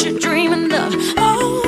you're dreaming of. Oh.